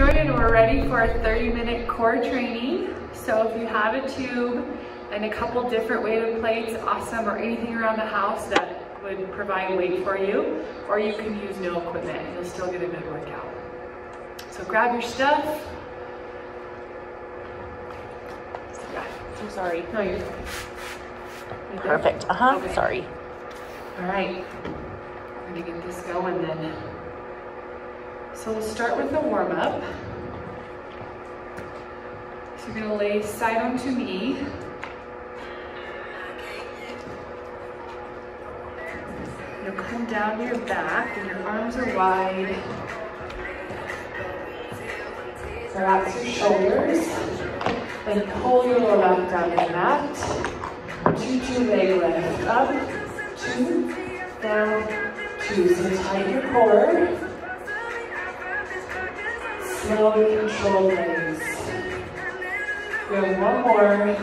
Jordan. We're ready for a 30 minute core training. So if you have a tube and a couple different weighted plates, awesome, or anything around the house that would provide weight for you, or you can use no equipment and you'll still get a good workout. So grab your stuff. Yeah, I'm sorry. No, you're. Right Perfect. Uh-huh. Okay. Sorry. All right, we're gonna get this going then. So we'll start with the warm up. So you're gonna lay side onto me. You'll come down to your back and your arms are wide. Relax your shoulders. Then pull your lower back down the mat. Two, two leg lift. Up, two, down, two. So tighten your core. Slowly legs. We have one more.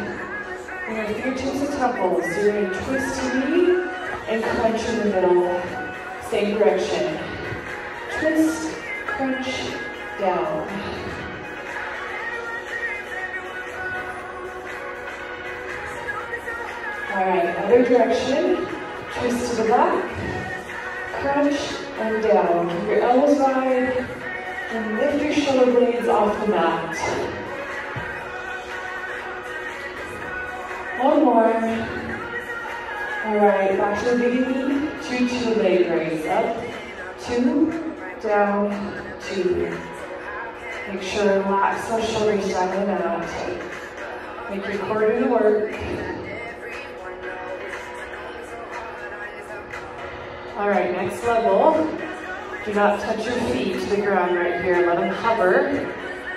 We're going to fingertips to temples. You're going to twist to knee and crunch in the middle. Same direction. Twist, crunch, down. All right, other direction. Twist to the back, crunch, and down. Keep your elbows wide, and lift your shoulder blades off the mat. One more. All right, back to the beginning. Two, two leg raise. Up, two, down, two. Make sure to relax those shoulders down the mat. Make your core do the work. All right, next level. Do not touch your feet to the ground right here. Let them hover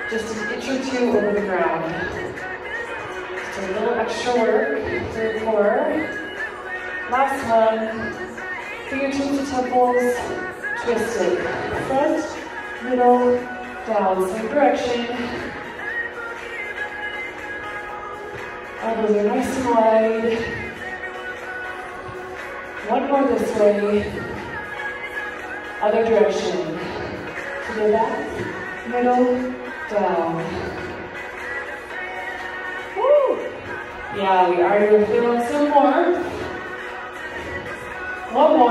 just an inch or two over the ground. Just a little extra work the core. Last one. Fingertips to temples, twisted. Front, middle, down, same direction. Elbows are nice and wide. One more this way. Other direction. To the back, middle, down. Woo! Yeah, we are feeling some more. One more.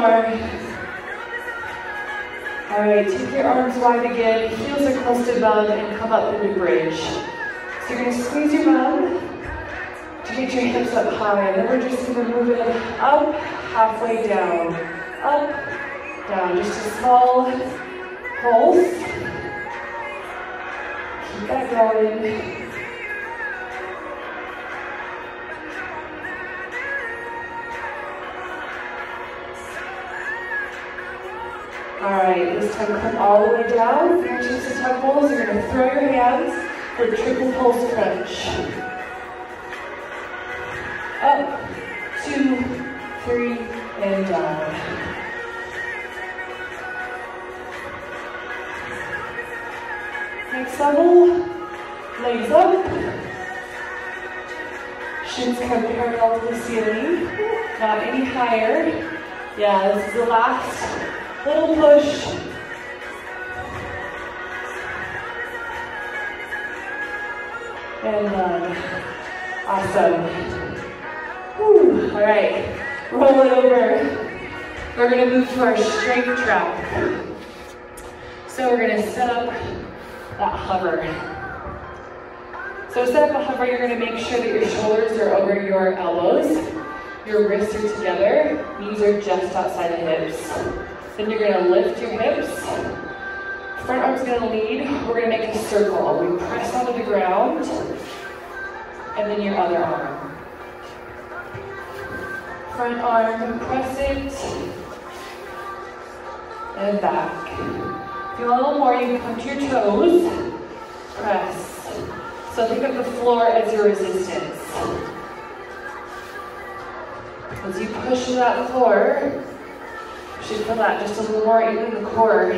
All right, take your arms wide again. Heels are close to bum and come up into bridge. So you're gonna squeeze your bum to get your hips up high. And then we're just gonna move it up, halfway down. Up, down. Just a small pulse. Keep that going. All right, this time come all the way down, fingertips to temples. You're gonna throw your hands for a triple pulse crunch. Up, two, three, and down. Next level, legs up. Shins come parallel to the ceiling, not any higher. Yeah, this is the last little push. And done. Awesome. Whew. All right, roll it over. We're gonna move to our strength trap. So we're gonna set up that hover. So set up a hover, you're gonna make sure that your shoulders are over your elbows. Your wrists are together, knees are just outside the hips. Then you're gonna lift your hips. Front arm's gonna lead. We're gonna make a circle. We press onto the ground, and then your other arm. Front arm, press it, and back. Want a little more, you can come to your toes, press. So think of the floor as your resistance. As you push to that floor, you should feel that just a little more in the core.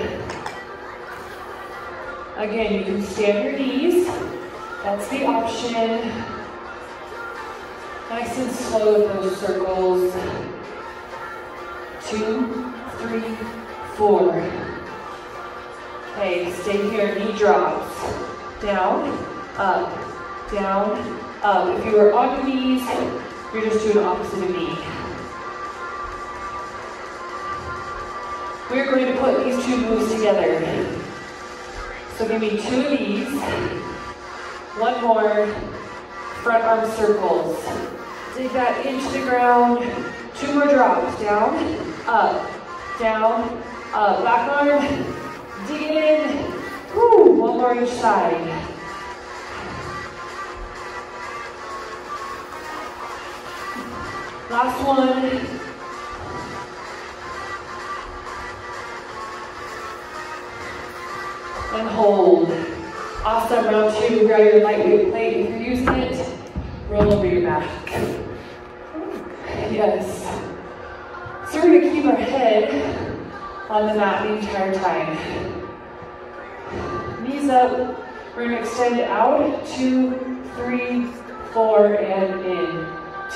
Again, you can stand your knees. That's the option. Nice and slow with those circles. Two, three, four. Okay, stay here, knee drops. Down, up, down, up. If you are on your knees, you're just doing opposite of me. We're going to put these two moves together. So give me two of these. One more. Front arm circles. Dig that into the ground. Two more drops. Down, up, down, up. Back arm. Dig it in. Woo. One more each side. Last one. and hold. Awesome, round two, grab your lightweight plate. If you're using it, roll over your back. Yes. So we're gonna keep our head on the mat the entire time. Knees up, we're gonna extend out, two, three, four, and in.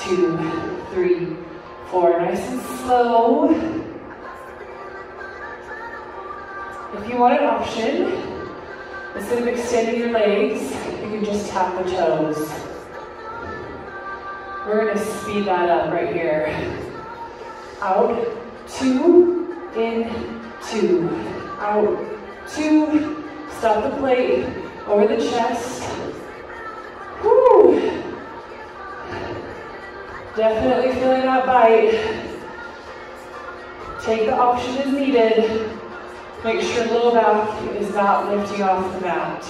Two, three, four. Nice and slow. If you want an option, Instead of extending your legs, you can just tap the toes. We're to speed that up right here. Out, two, in, two. Out, two. Stop the plate over the chest. Woo! Definitely feeling that bite. Take the option as needed. Make sure low back is not lifting off the mat.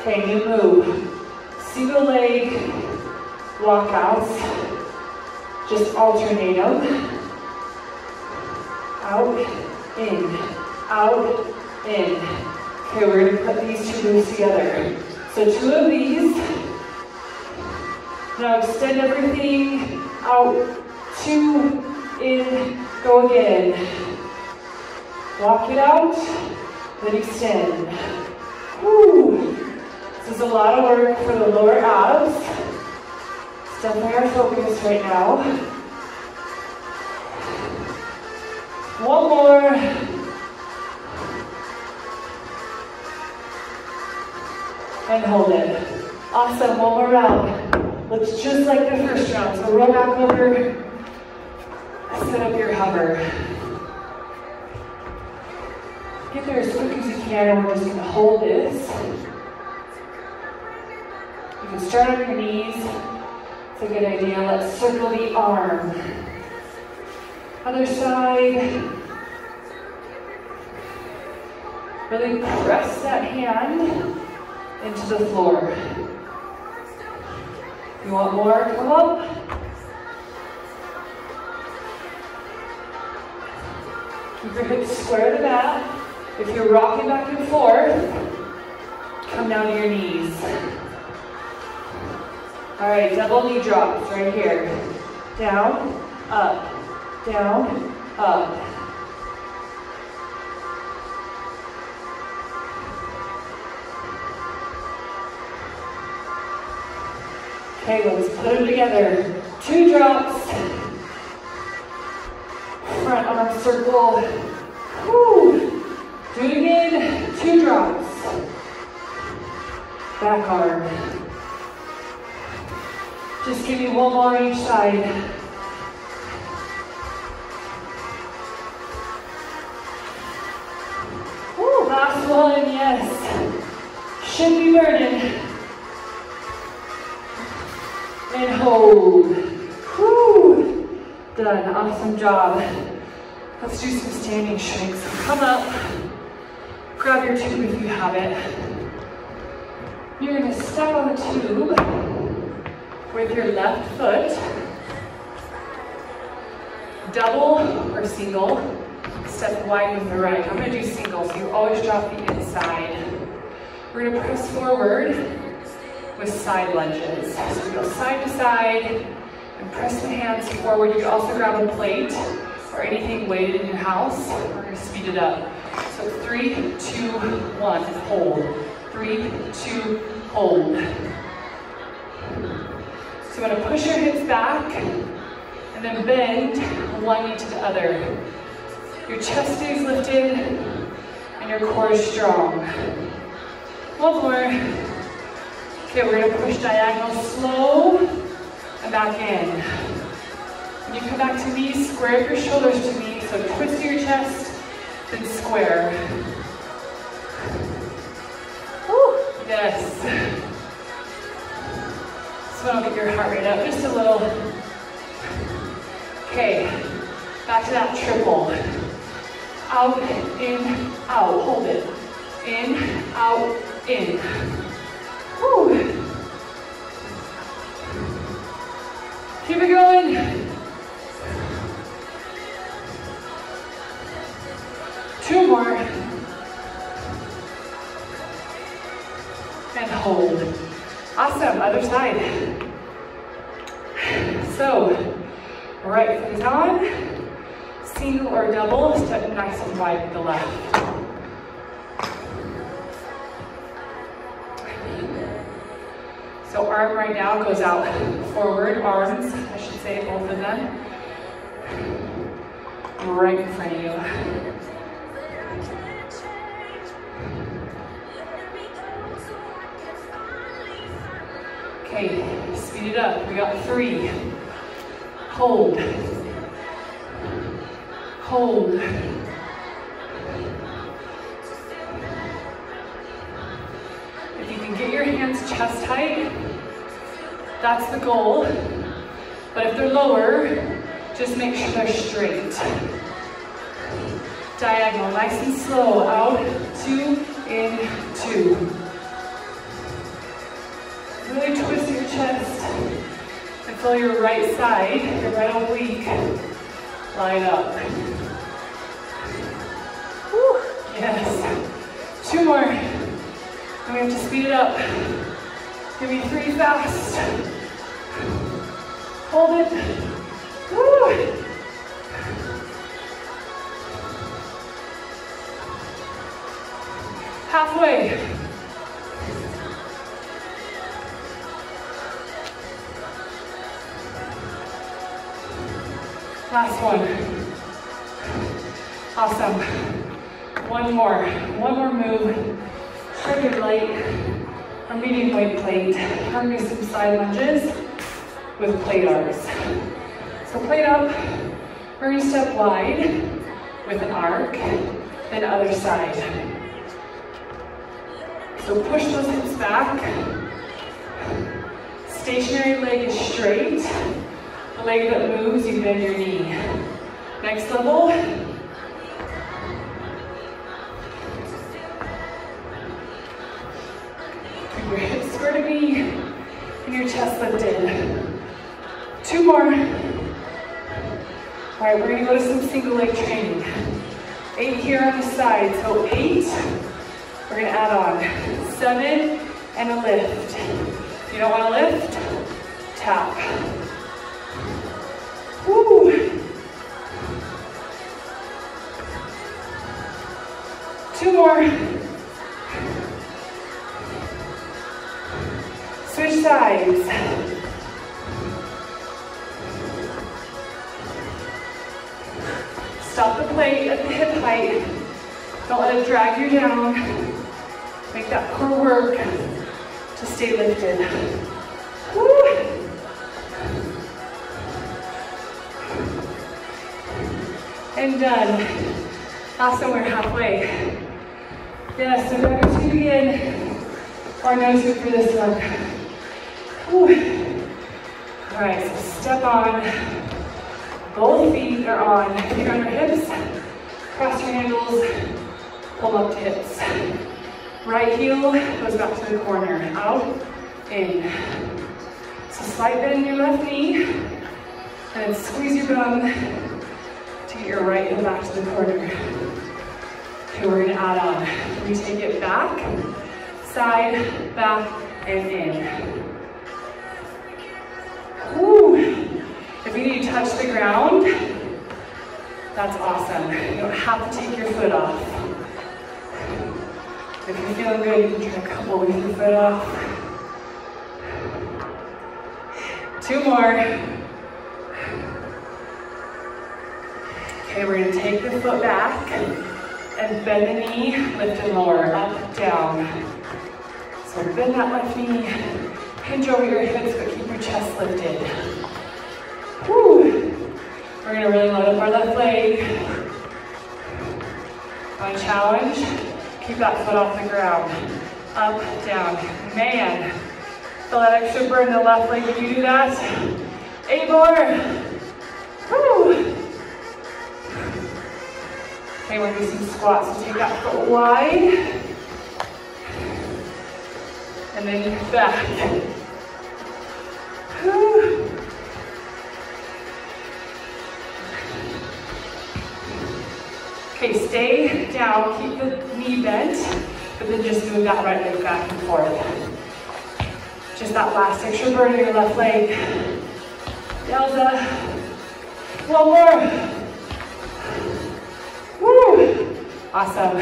Okay, new move. Single leg walkouts. Just alternate them. Out, in, out, in. Okay, we're gonna put these two moves together. So two of these. Now extend everything out, two, in, go again. Walk it out, then extend. Whew. This is a lot of work for the lower abs. It's definitely our focus right now. One more. And hold it. Awesome, one more round. Looks just like the first round. So roll back over, set up your hover. Get there as quick as you can, and we're just gonna hold this. You can start on your knees. It's a good idea. Let's circle the arm. Other side. Really press that hand into the floor. You want more? Come up. Keep your hips square to the mat. If you're rocking back and forth, come down to your knees. All right, double knee drops right here. Down, up, down, up. Okay, let's put them together. Two drops. Front arm circle. Whew. Do it again. Two drops. Back arm. Just give me one more each side. Whew, last one, yes. Should be burning and hold. Whew. Done, awesome job. Let's do some standing shakes. come up, grab your tube if you have it. You're gonna step on the tube with your left foot, double or single, step wide with the right. I'm gonna do single, so you always drop the inside. We're gonna press forward, with side lunges. So we go side to side and press the hands forward. You can also grab a plate or anything weighted in your house. We're gonna speed it up. So three, two, one, hold. Three, two, hold. You wanna push your hips back and And then bend one knee to the other. Your chest stays lifted and your core is strong. One more. Okay, we're gonna push diagonal slow and back in. When you come back to me, square your shoulders to me, so twist your chest, then square. Woo, yes. So I'll get your heart rate up just a little. Okay, back to that triple. Out, in, out, hold it. In, out, in. Out forward, arms, I should say both of them, right in front of you. Okay, speed it up. We got three. Hold. Hold. That's the goal. But if they're lower, just make sure they're straight. Diagonal, nice and slow. Out, two, in, two. Really twist your chest and feel your right side, your right oblique, line up. Woo. Yes. Two more. And we have to speed it up. Give me three fast. Hold it. Woo. Halfway. Last one. Awesome. One more. One more move. Shredded light or medium weight plate. We're going to do some side lunges with plate arms. So plate up. We're to step wide with an arc, then other side. So push those hips back. Stationary leg is straight. The leg that moves, you bend your knee. Next level. Leg training. Eight here on the side, so eight. We're gonna add on seven and a lift. If you don't wanna lift, tap. Woo. Two more. Switch sides. Stop the plate at the hip height. Don't let it drag you down. Make that core work to stay lifted. Woo. And done. Awesome, we're halfway. Yes, so back to begin. Our nose move for this one. All right, so step on. Both feet are on. Feet on your hips. Cross your handles. Pull up to hips. Right heel goes back to the corner. Out, in. So slight bend your left knee. And squeeze your bum to get your right heel back to the corner. Okay, we're gonna add on. We take it back, side, back, and in. You touch the ground, that's awesome. You don't have to take your foot off. If you're feeling good, you can try a couple with your foot off. Two more. Okay, we're gonna take the foot back and bend the knee, lift and lower, up, down. So bend that left knee, hinge over your hips, but keep your chest lifted. Woo. We're gonna really load up our left leg. My challenge, keep that foot off the ground. Up, down. Man, feel that extra burn the left leg when you do that. Eight more. Woo. Okay, we're gonna do some squats. So take that foot wide. And then back. Whew. Okay, stay down, keep the knee bent, but then just move that right leg back and forth. Just that last extra burn in your left leg. Yelza. One more. Woo. Awesome.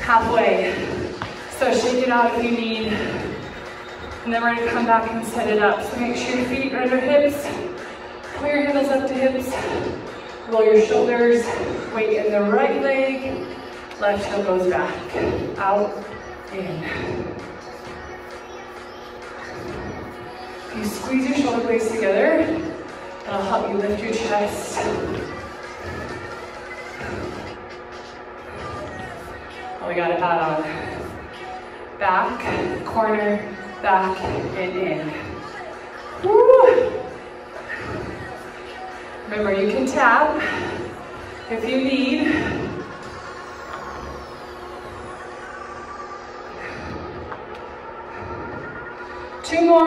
Halfway. So shake it out if you need. And then we're gonna come back and set it up. So make sure your feet are under hips. Pull your heels up to hips. Roll your shoulders, weight in the right leg, left heel goes back, out, in. You squeeze your shoulder blades together, that'll help you lift your chest. Oh, we got it add on. Back, corner, back, and in. Woo! Remember, you can tap if you need. Two more.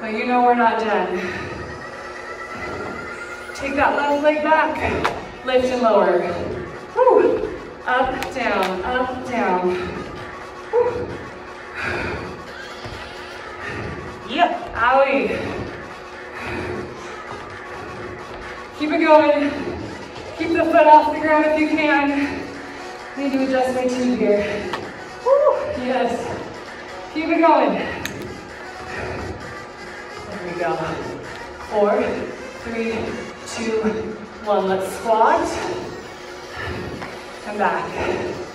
But you know we're not done. Take that left leg back. Lift and lower. Up, down, up, down. Woo. Yep, owie. Keep it going. Keep the foot off the ground if you can. Need to adjust my tube here. Woo, yes. Keep it going. There we go. Four, three, two, one. Let's squat. And back.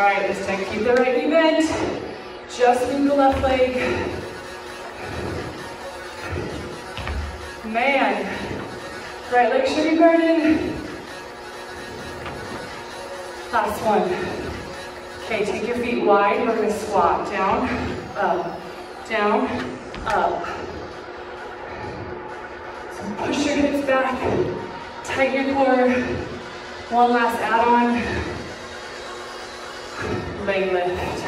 All right, this time keep the right knee bent. Just move the left leg. Man, right leg should be burning. Last one. Okay, take your feet wide. We're gonna squat down, up, down, up. So push your hips back, tighten your core. One last add-on. Leg lift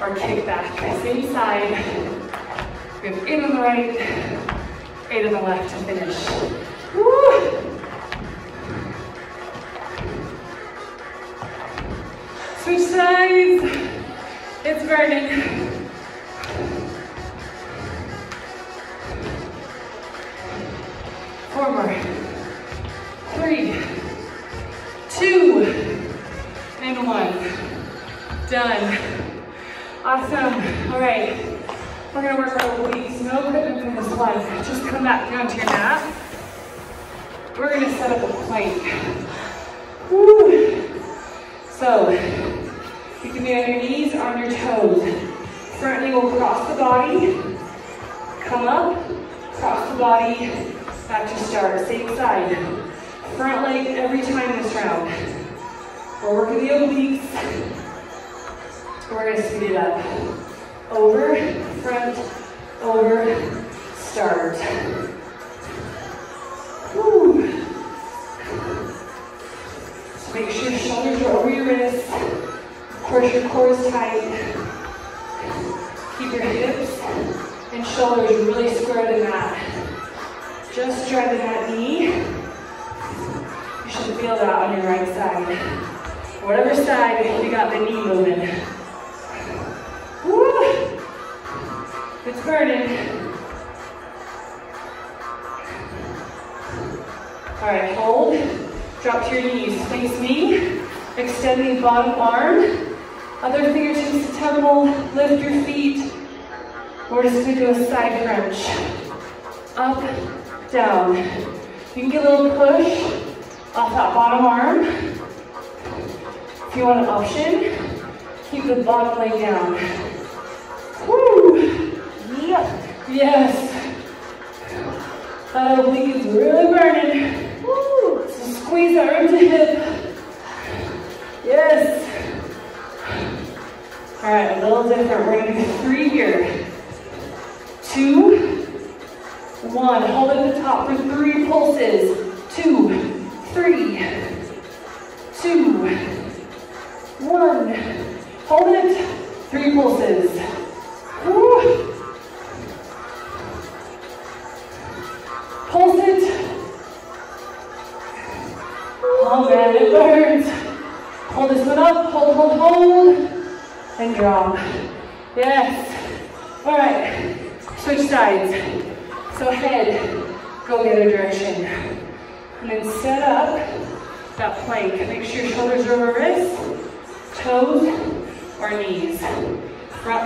or kick back. Same side. We have eight on the right, eight on the left to finish. Woo! Switch sides. It's burning. Four more. Done. Awesome. All right. We're gonna work our obliques. No equipment for this one. Just come back down to your mat. We're gonna set up a plank. Woo. So, you can be on your knees on your toes. Front knee will cross the body. Come up, cross the body, back to start. Same side. Front leg every time this round. We're working the obliques. We're to speed it up. Over, front, over, start. Woo. Make sure your shoulders are over your wrists. Of course, your core is tight. Keep your hips and shoulders really square to the mat. Just driving that knee. You should feel that on your right side. Whatever side, you got the knee moving. Burning. All right, hold. Drop to your knees. Face me. Extend the bottom arm Other fingertips to temple, lift your feet. We're just gonna do a side crunch. Up, down. You can get a little push off that bottom arm. If you want an option, keep the bottom leg down. Yes. That oblique is really burning.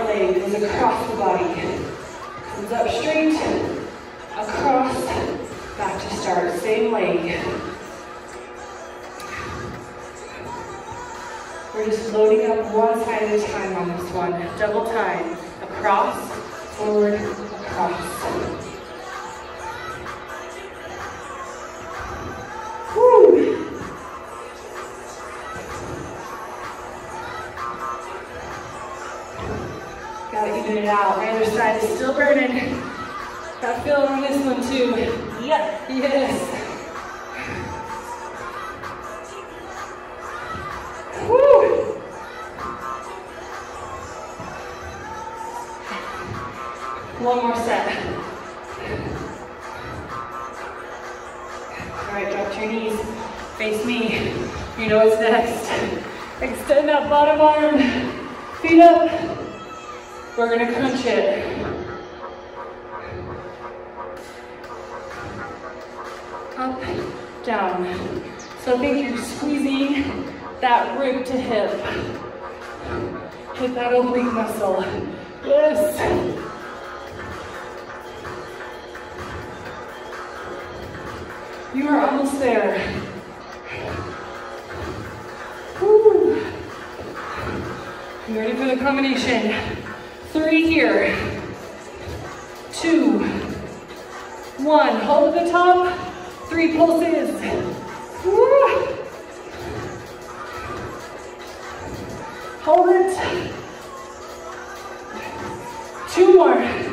Leg goes across the body. Comes up straight, across, back to start. Same leg. We're just loading up one side at a time on this one. Double time. Across, forward, across. It out. The other side is still burning. Got feel on this one too. Yep. Yes. One more set. All right, drop to your knees. Face me. You know what's next. Extend that bottom arm. Feet up. We're gonna crunch it. Up, down. So think you're squeezing that rib to hip. Hit that oblique muscle. Yes. You are almost there. Woo. You ready for the combination? Three here. Two. One. Hold at the top. Three pulses. Woo. Hold it. Two more.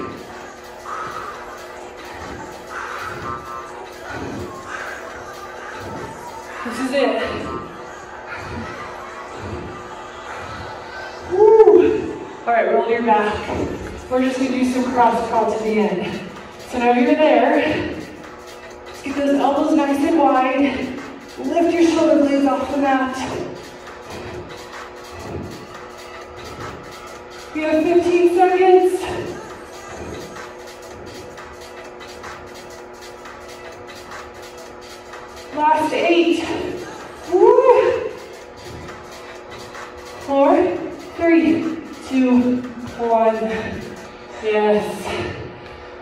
Back. We're just gonna do some cross crawl to the end. So now you're there. Just get those elbows nice and wide. Lift your shoulder blades off the mat. You have 15 seconds. Last eight. Woo. Four, three, two, one. Yes.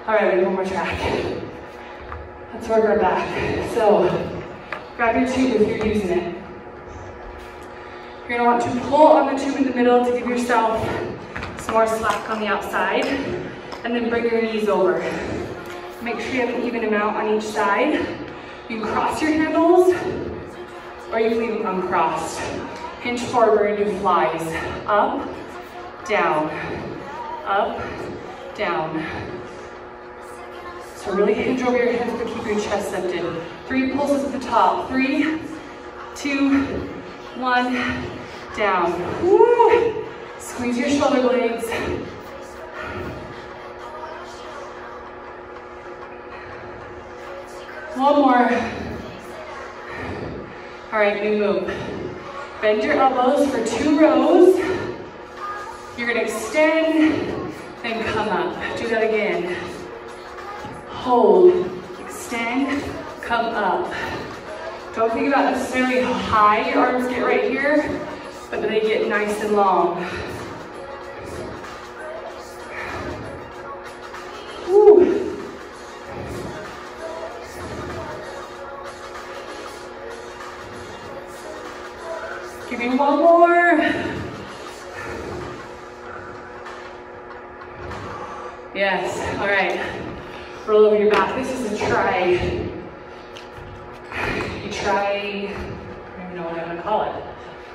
All right, one more track. Let's work our back. So, grab your tube if you're using it. You're gonna want to pull on the tube in the middle to give yourself some more slack on the outside, and then bring your knees over. Make sure you have an even amount on each side. You cross your handles, or you leave them uncrossed. Hinge forward, gonna do flies. Up, down, up, down. So really hinge over your hips, but keep your chest lifted. Three pulses at the top. Three, two, one, down. Woo! Squeeze your shoulder blades. One more. All right, new move. Bend your elbows for two rows. You're gonna extend, then come up. Do that again. Hold, extend, come up. Don't think about necessarily how high your arms get right here, but they get nice and long. Try. You try, I don't even know what I'm gonna call it.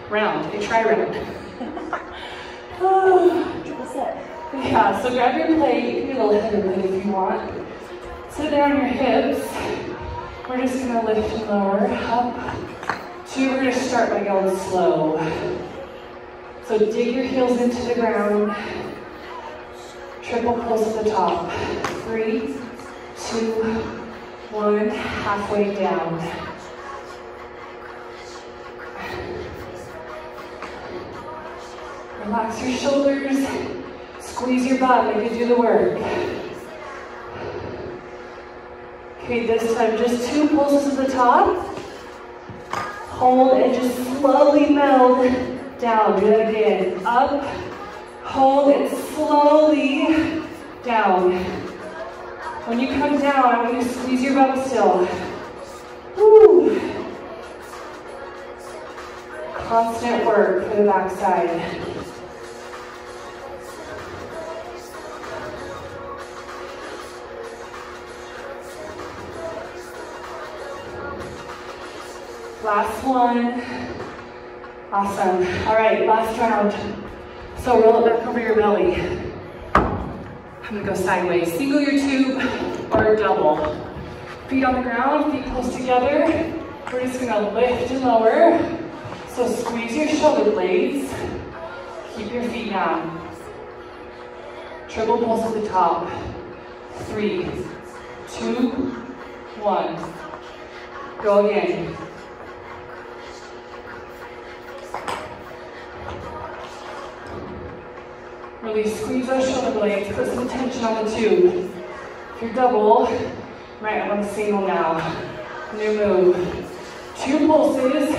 Round, you try round. Triple set. Yeah, so grab your plate, you can be a little with if you want. Sit down on your hips. We're just gonna lift and lower, up. Two, we're gonna start by going slow. So dig your heels into the ground. Triple pulse at the top. Three, two, one, halfway down. Relax your shoulders. Squeeze your butt, make it do the work. Okay, this time just two pulses at the top. Hold and just slowly meld down. Do that again. Up, hold and slowly down. When you come down, I want you to squeeze your butt still. Woo. Constant work for the backside. Last one. Awesome. All right, last round. So roll it back over your belly. I'm gonna go sideways. Single your tube or double. Feet on the ground, feet close together. We're just gonna lift and lower. So squeeze your shoulder blades. Keep your feet down. Triple pulse at the top. Three, two, one. Go again. Really squeeze those shoulder blades, put some tension on the tube. If you're double, right, I'm single now. New move. Two pulses,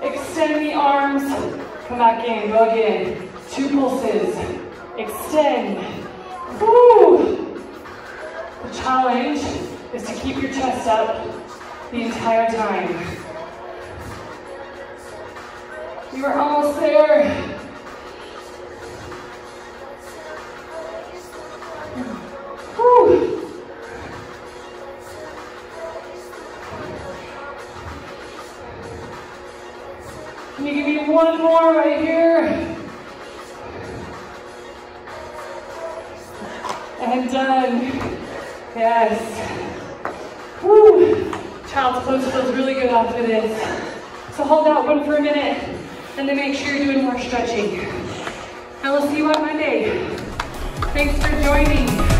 extend the arms, come back in, go again. Two pulses, extend. Woo! The challenge is to keep your chest up the entire time. You are almost there. One more right here? And done. Yes. Whew. Child's pose feels really good after this. So hold that one for a minute and then make sure you're doing more stretching. And we'll see you on Monday. Thanks for joining.